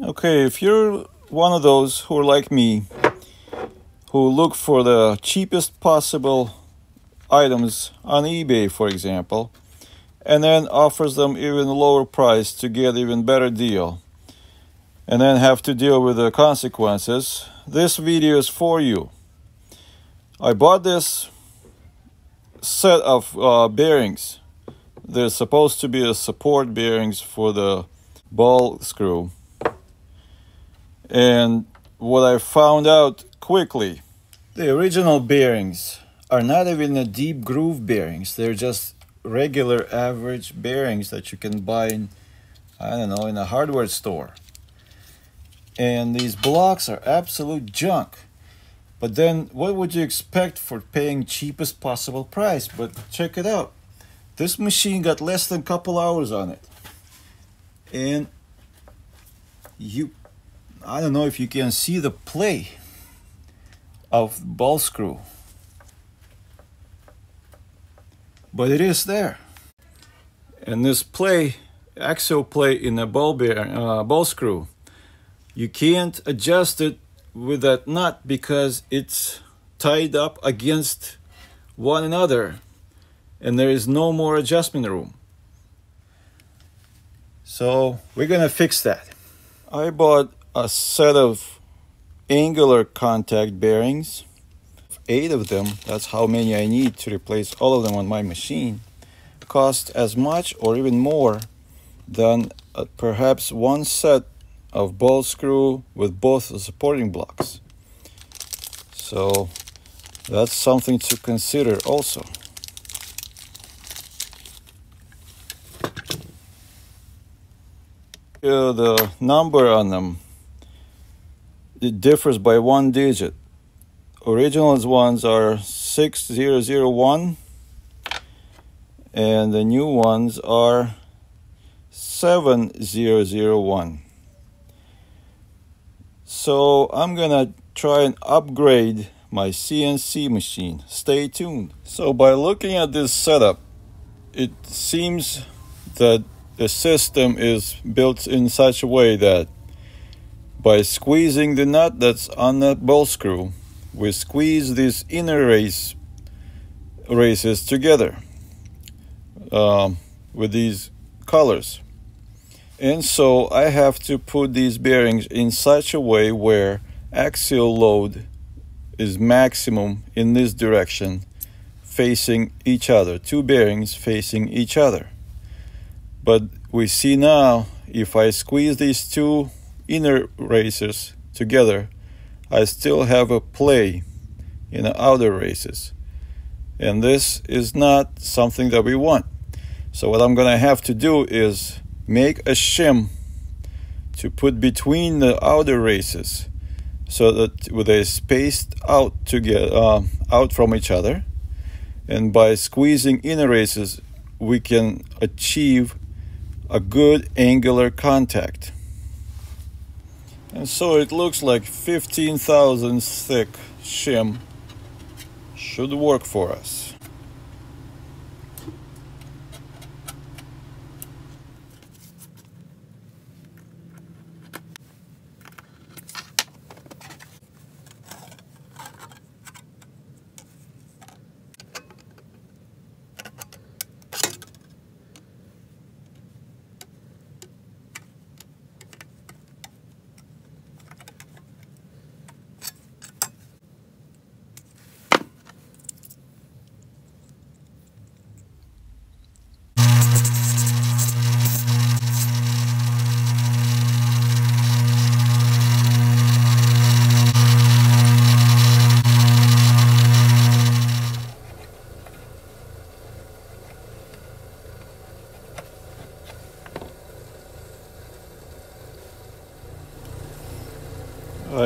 Okay, if you're one of those who are like me, who look for the cheapest possible items on eBay, for example, and then offers them even lower price to get even better deal, and then have to deal with the consequences, this video is for you. I bought this set of uh, bearings. They're supposed to be a support bearings for the ball screw and what I found out quickly, the original bearings are not even the deep groove bearings. They're just regular average bearings that you can buy in, I don't know, in a hardware store. And these blocks are absolute junk. But then what would you expect for paying cheapest possible price? But check it out. This machine got less than a couple hours on it. And you I don't know if you can see the play of ball screw but it is there. And this play axial play in a ball bear uh, ball screw you can't adjust it with that nut because it's tied up against one another and there is no more adjustment room. So we're gonna fix that. I bought a set of angular contact bearings eight of them that's how many I need to replace all of them on my machine cost as much or even more than uh, perhaps one set of ball screw with both the supporting blocks. So that's something to consider also. Uh, the number on them it differs by one digit. Original ones are 6001 and the new ones are 7001. So I'm gonna try and upgrade my CNC machine. Stay tuned. So by looking at this setup, it seems that the system is built in such a way that by squeezing the nut that's on the ball screw, we squeeze these inner race races together um, with these colors. And so I have to put these bearings in such a way where axial load is maximum in this direction facing each other, two bearings facing each other. But we see now if I squeeze these two inner races together, I still have a play in the outer races. And this is not something that we want. So what I'm going to have to do is make a shim to put between the outer races so that they spaced out to get uh, out from each other. And by squeezing inner races, we can achieve a good angular contact. And so it looks like 15 thousandths thick shim should work for us.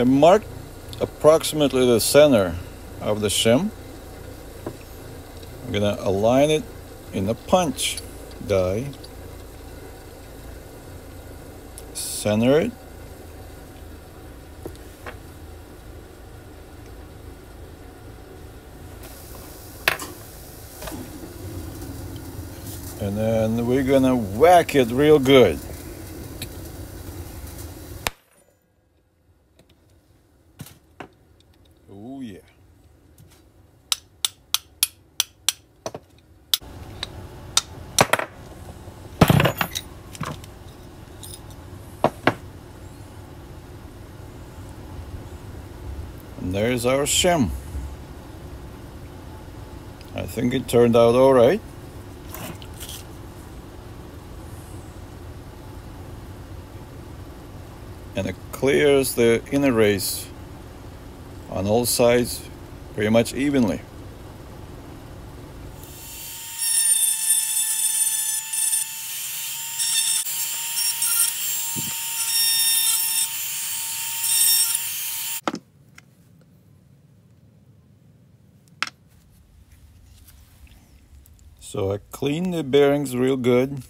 I marked approximately the center of the shim. I'm gonna align it in a punch die. Center it. And then we're gonna whack it real good. yeah. And there's our shim. I think it turned out all right. And it clears the inner race on all sides pretty much evenly. So I clean the bearings real good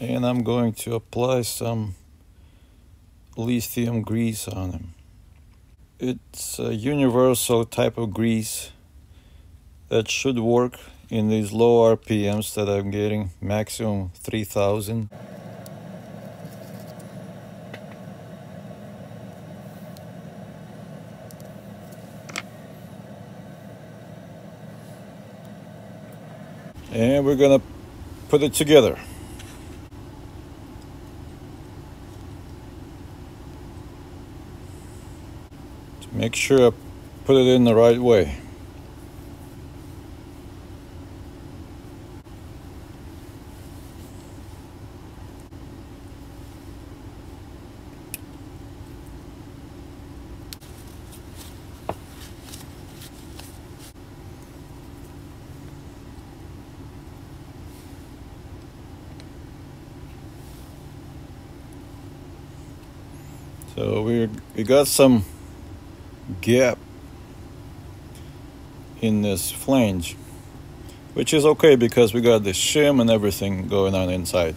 and I'm going to apply some lithium grease on them. It's a universal type of grease that should work in these low RPMs that I'm getting, maximum 3000. and we're gonna put it together. Make sure I put it in the right way. So we we got some gap in this flange, which is okay because we got the shim and everything going on inside.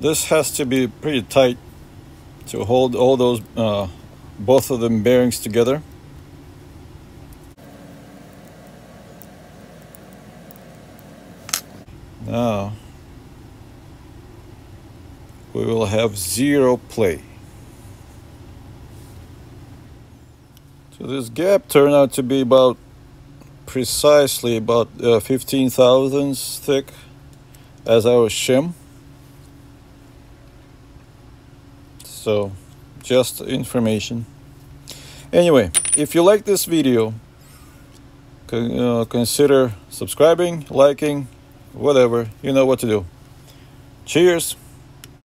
This has to be pretty tight to hold all those uh, both of them bearings together. Now we will have zero play. So this gap turned out to be about precisely about uh, 15 thousandths thick as our shim. So just information. Anyway, if you like this video, uh, consider subscribing, liking, whatever. You know what to do. Cheers.